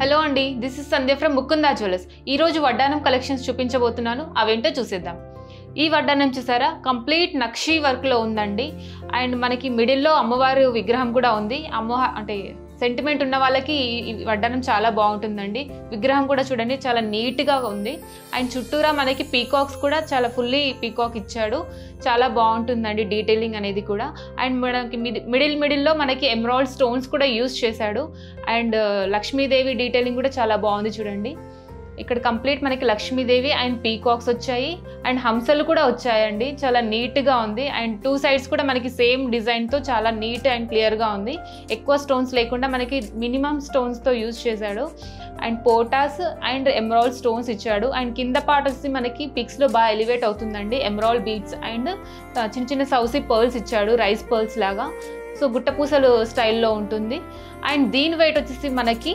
Hello అండి this is Sandhya from Mukunda jewellers. ఈ రోజు వడ్డానం కలెక్షన్స్ చూపించబోతున్నాను అవేంటో చూసేద్దాం. ఈ వడ్డానం చూసారా? కంప్లీట్ నక్షీ వర్క్లో ఉందండి. అండ్ మనకి మిడిల్లో అమ్మవారి విగ్రహం కూడా ఉంది. అమ్మ అంటే సెంటిమెంట్ ఉన్న వాళ్ళకి వడ్డానం చాలా బాగుంటుందండి. విగ్రహం కూడా చూడండి చాలా నీట్గా ఉంది. అండ్ చుట్టూరా మనకి పీకాక్స్ కూడా చాలా ఫుల్లీ పీకాక్ ఇచ్చాడు. చాలా బాగుంటుందండి డీటెయిలింగ్ అనేది కూడా. అండ్ మనకి మిడి- మిడిల్ మిడిల్లో మనకి ఎమరాల్డ్ స్టోన్స్ కూడా యూస్ చేశాడు. అండ్ uh, లక్ష్మీదేవి డీటెయిలింగ్ కూడా చాలా బాగుంది చూడండి. ఇక్కడ కంప్లీట్ మనకి లక్ష్మీదేవి అండ్ పీకాక్స్ వచ్చాయి. అండ్ హంసలు కూడా వచ్చాయండి. చాలా నీట్గా ఉంది. అండ్ టూ సైడ్స్ కూడా మనకి సేమ్ డిజైన్తో చాలా నీట్ అండ్ క్లియర్గా ఉంది. ఎక్కువ స్టోన్స్ లేకుండా మనకి మినిమం స్టోన్స్తో యూజ్ చేశాడు. అండ్ పోటాస్ అండ్ ఎమరాల్డ్ స్టోన్స్ ఇచ్చాడు. అండ్ కింద పార్ట్ వచ్చి మనకి పిక్స్లో బాగా ఎలివేట్ అవుతుందండి. ఎమరాల్ బీట్స్ అండ్ చిన్న చిన్న సౌసీ పర్ల్స్ ఇచ్చాడు. రైస్ పర్ల్స్ లాగా. సో గుట్టపూసలు స్టైల్లో ఉంటుంది. అండ్ దీని వెయిట్ వచ్చేసి మనకి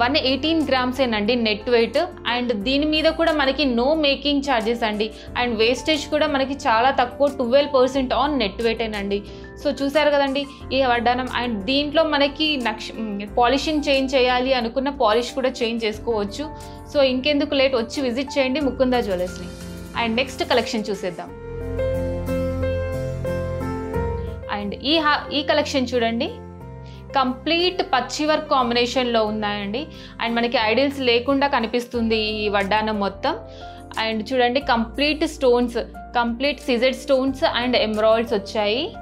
వన్ ఎయిటీన్ గ్రామ్స్ ఏనండి నెట్ వెయిట్. అండ్ దీని మీద కూడా మనకి నో మేకింగ్ ఛార్జెస్ అండి. అండ్ వేస్టేజ్ కూడా మనకి చాలా తక్కువ twelve percent on net weight ఏనండి. సో చూసారు కదండి ఈ వడ్డానం అండ్ దీంట్లో మనకి నక్ష పాలిషింగ్ చేంజ్ చేయాలి అనుకున్న పాలిష్ కూడా చేంజ్ చేసుకోవచ్చు. సో ఇంకెందుకు లేట్ వచ్చి విజిట్ చేయండి ముకుందా జ్యువెలర్స్ని. అండ్ నెక్స్ట్ కలెక్షన్ చూసేద్దాం. అండ్ ఈ ఈ కలెక్షన్ చూడండి. కంప్లీట్ పచ్చి వర్క్ కాంబినేషన్లో ఉన్నాయండి. అండ్ మనకి ఐడిల్స్ లేకుండా కనిపిస్తుంది ఈ వడ్డానం మొత్తం. అండ్ చూడండి complete stones complete CZ stones and emeralds వచ్చాయి.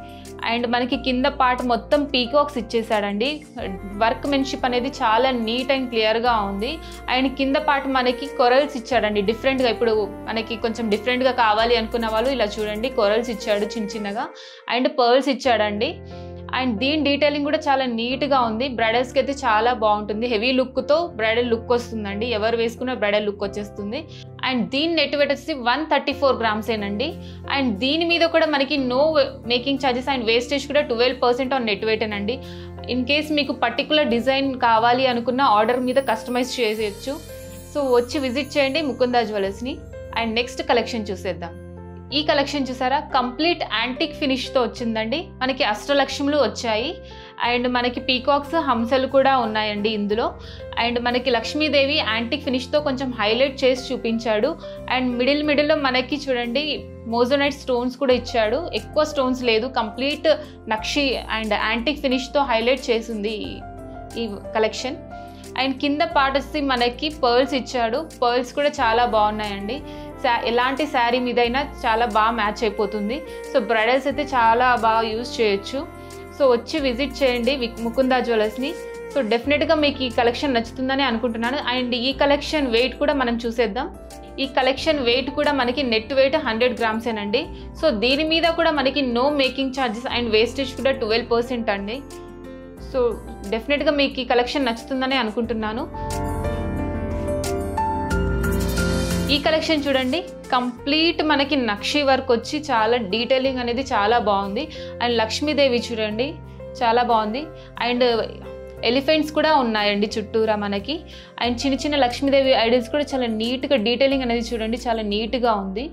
అండ్ మనకి కింద పార్ట్ మొత్తం పీకాక్స్ ఇచ్చేసాడండి వర్క్ మెన్షిప్ అనేది చాలా నీట్ అండ్ క్లియర్గా ఉంది. అండ్ కింద పార్ట్ మనకి కొరల్స్ ఇచ్చాడండి. డిఫరెంట్గా ఇప్పుడు మనకి కొంచెం డిఫరెంట్గా కావాలి అనుకున్న వాళ్ళు ఇలా చూడండి. కొరల్స్ ఇచ్చాడు చిన్న చిన్నగా. అండ్ పర్ల్స్ ఇచ్చాడండి. అండ్ దీని డీటెయిలింగ్ కూడా చాలా నీట్గా ఉంది. బ్రైడల్స్కి అయితే చాలా బాగుంటుంది. హెవీ లుక్తో బ్రైడల్ లుక్ వస్తుందండి. ఎవరు వేసుకున్న బ్రైడల్ లుక్ వచ్చేస్తుంది. అండ్ దీని నెట్ వెయిట్ వచ్చేసి వన్ థర్టీ ఫోర్ గ్రామ్సేనండి అండ్ దీని మీద కూడా మనకి no making charges and wastage కూడా twelve percent on net weight అండి ఇన్ కేస్ మీకు పర్టికులర్ డిజైన్ కావాలి అనుకున్న ఆర్డర్ మీద కస్టమైజ్ చేసేయచ్చు సో వచ్చి విజిట్ చేయండి ముకుందా జ్యువెలర్స్ని అండ్ నెక్స్ట్ కలెక్షన్ చూసేద్దాం. ఈ కలెక్షన్ చూసారా? కంప్లీట్ యాంటిక్ ఫినిష్తో వచ్చిందండి. మనకి అష్టలక్ష్ములు వచ్చాయి. అండ్ మనకి పీకాక్స్ హంసలు కూడా ఉన్నాయండి ఇందులో. అండ్ మనకి లక్ష్మీదేవి యాంటిక్ ఫినిష్తో కొంచెం హైలైట్ చేసి చూపించాడు. అండ్ మిడిల్ మిడిల్లో మనకి చూడండి మోజోనైట్ స్టోన్స్ కూడా ఇచ్చాడు. ఎక్కువ స్టోన్స్ లేదు. కంప్లీట్ నక్షి అండ్ యాంటిక్ ఫినిష్తో హైలైట్ చేసింది ఈ- ఈ కలెక్షన్. అండ్ కింద పార్ట్ వచ్చి మనకి పర్ల్స్ ఇచ్చాడు. పర్ల్స్ కూడా చాలా బాగున్నాయండి. శా ఎలాంటి శారీ మీదైనా చాలా బాగా మ్యాచ్ అయిపోతుంది. సో బ్రైడల్స్ అయితే చాలా బాగా యూజ్ చేయొచ్చు. సో వచ్చి విజిట్ చేయండి విక్- ముకుందా జ్యువెలర్స్ని. సో డెఫినెట్గా మీకు ఈ కలెక్షన్ నచ్చుతుందని అనుకుంటున్నాను. అండ్ ఈ కలెక్షన్ వెయిట్ కూడా మనం చూసేద్దాం. ఈ కలెక్షన్ వెయిట్ కూడా మనకి నెట్ వెయిట్ హండ్రెడ్ గ్రామ్సేనండి. సో దీని మీద కూడా మనకి no making charges and wastage కూడా ట్వెల్వ్ పర్సెంట్ అండి. సో డెఫినెట్గా మీకు ఈ కలెక్షన్ నచ్చుతుందని అనుకుంటున్నాను. ఈ కలెక్షన్ చూడండి కంప్లీట్ మనకి నక్షి వర్క్ వచ్చి చాలా డీటెయిలింగ్ అనేది చాలా బాగుంది. అండ్ లక్ష్మీదేవి చూడండి చాలా బాగుంది. అండ్ ఎలిఫెంట్స్ కూడా ఉన్నాయండి చుట్టూరా మనకి. అండ్ చిన్న చిన్న లక్ష్మీదేవి ఐడిల్స్ కూడా చాలా నీట్గా డీటెయిలింగ్ అనేది చూడండి చాలా నీట్గా ఉంది.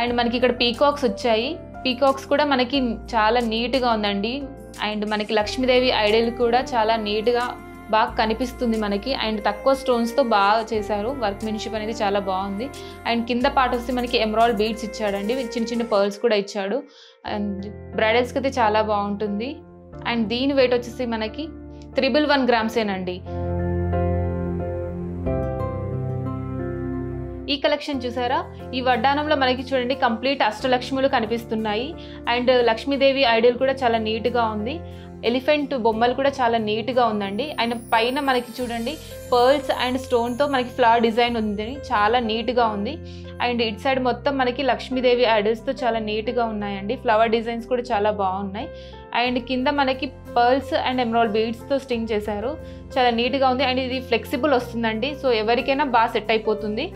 అండ్ మనకి ఇక్కడ పీకాక్స్ వచ్చాయి. పీకాక్స్ కూడా మనకి చాలా నీట్గా ఉందండి. అండ్ మనకి లక్ష్మీదేవి ఐడల్ కూడా చాలా నీట్గా బాగా కనిపిస్తుంది మనకి. అండ్ తక్కువ స్టోన్స్తో బాగా చేశారు. వర్క్మెన్షిప్ అనేది చాలా బాగుంది. అండ్ కింద పార్ట్ వస్తే మనకి ఎమరాల్ బీడ్స్ ఇచ్చాడండి. చిన్న చిన్న పర్ల్స్ కూడా ఇచ్చాడు. అండ్ బ్రైడల్స్కి అయితే చాలా బాగుంటుంది. అండ్ దీని వెయిట్ వచ్చేసి మనకి త్రిబుల్ వన్ గ్రామ్సేనండి ఈ కలెక్షన్ చూసారా? ఈ వడ్డానంలో మనకి చూడండి కంప్లీట్ అష్టలక్ష్ములు కనిపిస్తున్నాయి. అండ్ లక్ష్మీదేవి ఐడల్ కూడా చాలా నీట్గా ఉంది. ఎలిఫెంట్ బొమ్మలు కూడా చాలా నీట్గా ఉందండి. అండ్ పైన మనకి చూడండి పర్ల్స్ అండ్ స్టోన్తో మనకి ఫ్లవర్ డిజైన్ ఉంది. చాలా నీట్గా ఉంది. అండ్ ఇటు సైడ్ మొత్తం మనకి లక్ష్మీదేవి ఐడల్స్తో చాలా నీట్గా ఉన్నాయండి. ఫ్లవర్ డిజైన్స్ కూడా చాలా బాగున్నాయి. అండ్ కింద మనకి పర్ల్స్ అండ్ ఎమరాల్ బీడ్స్తో స్టింగ్ చేశారు. చాలా నీట్గా ఉంది. అండ్ ఇది ఫ్లెక్సిబుల్ వస్తుందండి. సో ఎవరికైనా బాగా సెట్ అయిపోతుంది.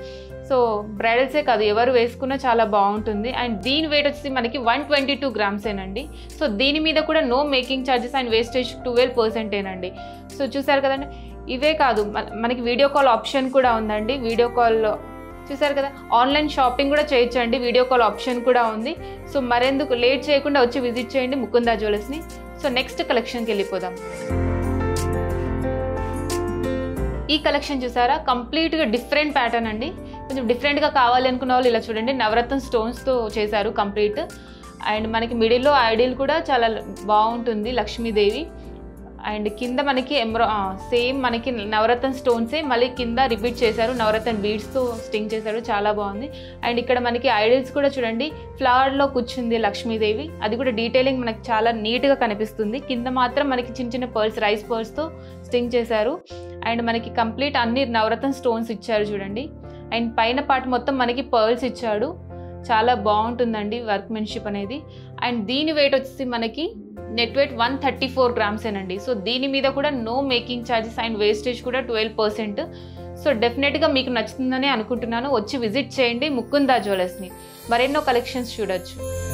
సో బ్రైడల్సే కాదు ఎవరు వేసుకున్నా చాలా బాగుంటుంది. అండ్ దీని వెయిట్ వచ్చేసి మనకి వన్ ట్వంటీ టూ గ్రామ్సేనండి సో దీని మీద కూడా no making charges and wastage twelve పర్సెంటేనండి so చూసారు కదండి ఇవే కాదు మనకి వీడియో కాల్ ఆప్షన్ కూడా ఉందండి. వీడియో కాల్లో చూసారు కదా ఆన్లైన్ షాపింగ్ కూడా చేయొచ్చండి. వీడియో కాల్ ఆప్షన్ కూడా ఉంది. సో మరెందుకు లేట్ చేయకుండా వచ్చి విజిట్ చేయండి ముకుందా జ్యువెలర్స్ని సో నెక్స్ట్ కలెక్షన్కి వెళ్ళిపోదాం. ఈ కలెక్షన్ చూసారా కంప్లీట్గా డిఫరెంట్ ప్యాటర్న్ అండి. కొంచెం డిఫరెంట్గా కావాలి అనుకున్న వాళ్ళు ఇలా చూడండి. నవరత్న స్టోన్స్తో చేశారు కంప్లీట్ అండ్ మనకి మిడిల్లో ఐడిల్ కూడా చాలా బాగుంటుంది లక్ష్మీదేవి. అండ్ కింద మనకి ఎమ్రో సేమ్ మనకి నవరత్న స్టోన్సే మళ్ళీ కింద రిపీట్ చేశారు. నవరత్న బీడ్స్తో స్టింగ్ చేశారు. చాలా బాగుంది. అండ్ ఇక్కడ మనకి ఐడిల్స్ కూడా చూడండి. ఫ్లవర్లో కూర్చుంది లక్ష్మీదేవి. అది కూడా డీటెయిలింగ్ మనకి చాలా నీట్గా కనిపిస్తుంది. కింద మాత్రం మనకి చిన్న చిన్న పర్ల్స్ రైస్ పర్ల్స్తో స్టింగ్ చేశారు. అండ్ మనకి కంప్లీట్ అన్ని నవరత్న స్టోన్స్ ఇచ్చారు చూడండి. అండ్ పైన పార్ట్ మొత్తం మనకి పర్ల్స్ ఇచ్చాడు. చాలా బాగుంటుందండి వర్క్మెన్షిప్ అనేది. అండ్ దీని వెయిట్ వచ్చేసి మనకి net weight one thirty four గ్రామ్సేనండి so దీని మీద కూడా no making charges and wastage కూడా ట్వెల్వ్ పర్సెంట్. సో డెఫినెట్గా మీకు నచ్చుతుందని అనుకుంటున్నాను. వచ్చి విజిట్ చేయండి ముకుందా జ్యువెలర్స్ని. మరెన్నో కలెక్షన్స్ చూడొచ్చు.